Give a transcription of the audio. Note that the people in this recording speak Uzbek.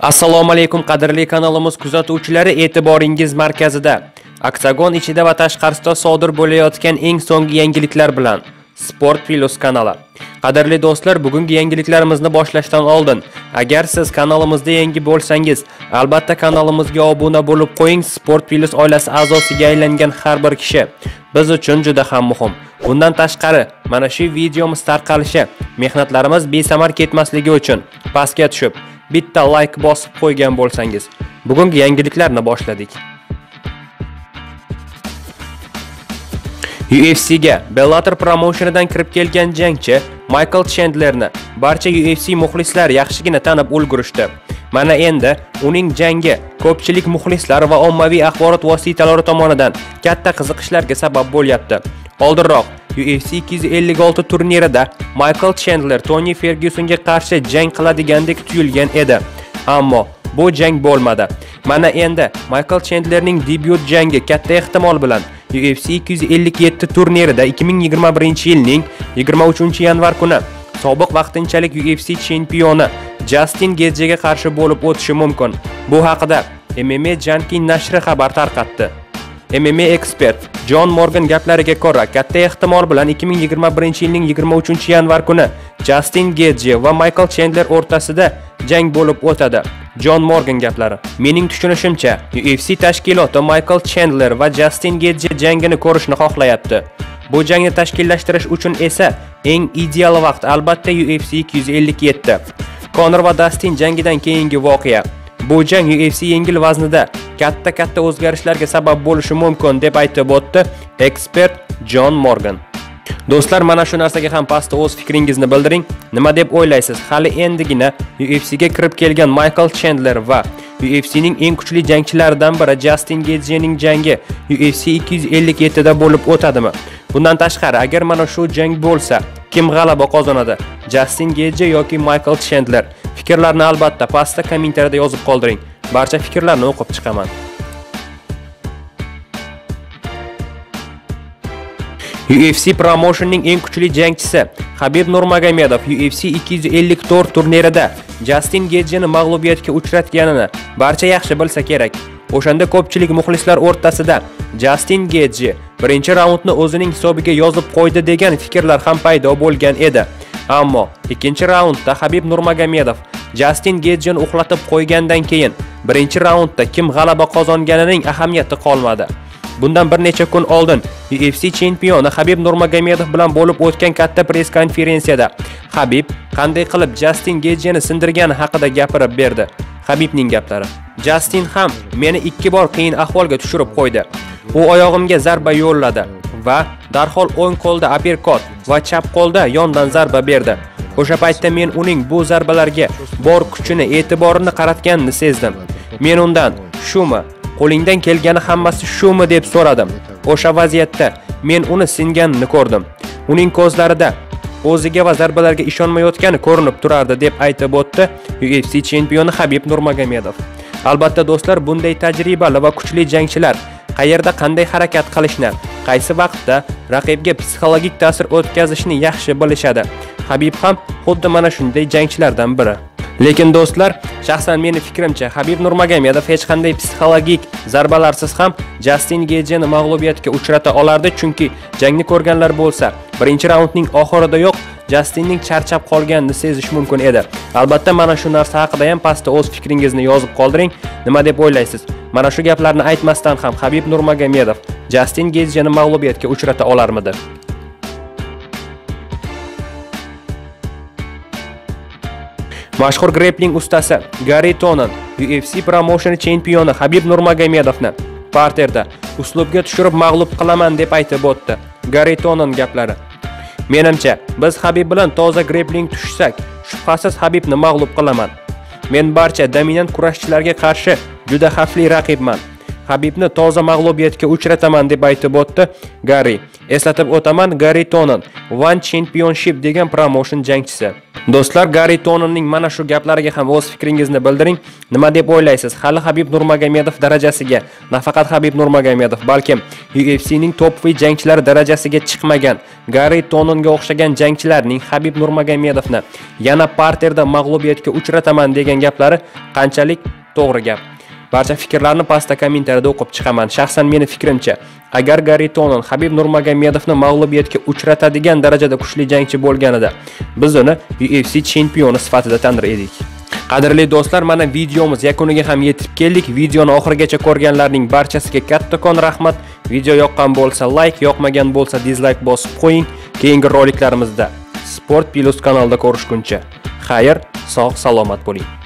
Assalomu alaykum qadrli kanalimiz kuzatuvchilari e'tiboringiz markazida Oktagon ichida va tashqarisida sodir bo'layotgan eng so'nggi yangiliklar bilan Sport Plus kanali. Qadrli do'stlar, bugungi yangiliklarimizni boshlashdan oldin, agar siz kanalimizda yangi bo'lsangiz, albatta kanalimizga obuna bo'lib qo'ying. Sport Plus oilasi a'zosiga aylangan har bir kishi biz uchun juda ham muhim. Bundan tashqari, mana shu videomiz tarqalishi, mehnatlarimiz besamar ketmasligi uchun pastga tushib, bitta like bosib qo'ygan bo'lsangiz, bugungi yangiliklarni boshladik. UFCga Bellator promotionidan kirib kelgan jangchi Michael Chandlerni barcha UFC muxlislari yaxshigina tanib ulgurishdi. Mana endi uning jangi ko'pchilik muxlislar va ommaviy axborot vositalari tomonidan katta qiziqishlarga sabab bo'lyapti. Oldinroq UFC 256 turnirida Michael Chandler Tony Fergusonga qarshi jang qiladigandek tuyulgan edi. Ammo bu jang bo'lmadi. Mana endi Michael Chandlerning debyut jangi katta ehtimol bilan UFC 257 turnirida 2021-yilning 23-yanvar kuni sobiq vaqtinchalik UFC chempioni Justin Gagega qarshi bo'lib o'tishi mumkin. Bu haqida MMA Junkie nashri xabar tarqatdi. MMA ekspert John Morgan gaplariga ko'ra, katta ehtimol bilan 2021-yilning 23-yanvar kuni Justin Gage va Michael Chandler o'rtasida jang bo'lib o'tadi. John Morgan gaplari. Mening tushunishimcha, UFC tashkiloti Michael Chandler va Justin Gage jangini ko'rishni xohlayapti. Bu jangni tashkillashtirish uchun esa eng ideal vaqt albatta UFC 257. Conor va Dustin jangidan keyingi voqea. Bu jang UFC yengil vaznida katta-katta o'zgarishlarga sabab bo'lishi mumkin deb aytib o'tdi ekspert Jon Morgan. Do'stlar, mana shu narsaga ham pastda o'z fikringizni bildiring. Nima deb o'ylaysiz? Hali endigina UFC ga kirib kelgan Michael Chandler va UFC'ning eng kuchli jangchilaridan biri Justin Gage'ning jangi UFC 257 da bo'lib o'tadimi? Bundan tashqari, agar mana shu jang bo'lsa, kim g'alaba qozonadi? Justin Gage yoki Michael Chandler? Fikrlarni albatta pastda kommentariyada yozib qoldiring. Barcha fikrlarni o'qib chiqaman. UFC promotionning eng kuchli jangchisi Habib Nurmagomedov UFC 254 turnirida Justin Gejini mag'lubiyatga uchratganini barcha yaxshi bilsa kerak. O'shanda ko'pchilik muxlislar o'rtasida Justin Gage birinchi raundni o'zining hisobiga yozib qo'ydi degan fikrlar ham paydo bo'lgan edi. Ammo ikkinchi raundda Habib Nurmagomedov Justin Gageni uxlatib qo'ygandan keyin birinchi raundda kim g'alaba qozonganining ahamiyati qolmadi. Bundan bir necha kun oldin UFC chempioni Habib Nurmagomedov bilan bo'lib o'tgan katta press konferensiyada Habib qanday qilib Justin Gageni sindirgani haqida gapirib berdi. Habibning gaplari. Justin ham meni ikki bor qiyin ahvolga tushirib qo'ydi. U oyog'imga zarba yo'lladi va darhol o'ng qo'lda aperkot va chap qo'lda yondan zarba berdi. O'sha paytda men uning bu zarbalarga bor kuchini, e'tiborini qaratganini sezdim. Men undan, "Shumi? Qo'lingdan kelgani hammasi shumi?" deb so'radim. O'sha vaziyatda men uni singanini ko'rdim. Uning ko'zlarida o'ziga va zarbalarga ishonmayotgani ko'rinib turardi deb aytib o'tdi UFC chempioni Habib Nurmagomedov. Albatta do'stlar, bunday tajribali va kuchli jangchilar qayerda qanday harakat qilishni, qaysi vaqtda raqibga psixologik ta'sir o'tkazishni yaxshi bilishadi. Habib ham xuddi mana shunday jangchilardan biri. Lekin do'stlar, shaxsan meni fikrimcha Habib Nurmagomedov hech qanday psixologik zarbalarsiz ham Justin Gageni mag'lubiyatga uchrata olardi, chunki jangni ko'rganlar bo'lsa, birinchi raundning oxirida Jastinning Justinning charchab qolganini sezish mumkin edi. Albatta mana shu narsa haqida ham pastda o'z fikringizni yozib qoldiring. Nima deb o'ylaysiz? Mana shu gaplarni aytmasdan ham Habib Nurmagomedov Justin Gageni mag'lubiyatga uchrata olarmidi? Mashhur grappling ustasi Gary Tonan UFC promotion chempioni Habib Nurmagomedovni parterda uslubga tushirib mag'lub qilaman deb aytib o'tdi. Gary Tonan gaplari. Menimcha, biz Habib bilan toza grappling tushsak, shubhasiz Habibni mag'lub qilaman. Men barcha dominant kurashchilarga qarshi juda xavfli raqibman. Habibni toza mag'lubiyatga uchrataman deb aytib o'tdi Gari. Eslatib o'taman, Gari Tonin One Championship degan promotion jangchisi. Do'stlar, Gari Toninning mana shu gaplariga ham o'z fikringizni bildiring. Nima deb o'ylaysiz? Hali Habib Nurmagomedov darajasiga, nafaqat Habib Nurmagomedov, balkim UFCning top jangchilari darajasiga chiqmagan Gari Toninga o'xshagan jangchilarning Habib Nurmagomedovni yana parterda mag'lubiyatga uchrataman degan gaplari qanchalik to'g'ri gap? Barcha fikrlarni pastda kommentariyada o'qib chiqaman. Shaxsan meni fikrimcha, agar Gari Tonon Habib Nurmagomedovni mag'lubiyatga uchratadigan darajada kuchli jangchi bo'lganida, biz uni UFC chempioni sifatida tanir edik. Qadrli do'stlar, mana videomiz yakuniga ham yetib keldik. Videoni oxirigacha ko'rganlarning barchasiga kattakon rahmat. Video yoqqan bo'lsa like, yoqmagan bo'lsa dislike bosib qo'ying. Keyingi roliklarimizda Sport Plus kanalida ko'rishguncha. Xayr, sog' salomat bo'ling.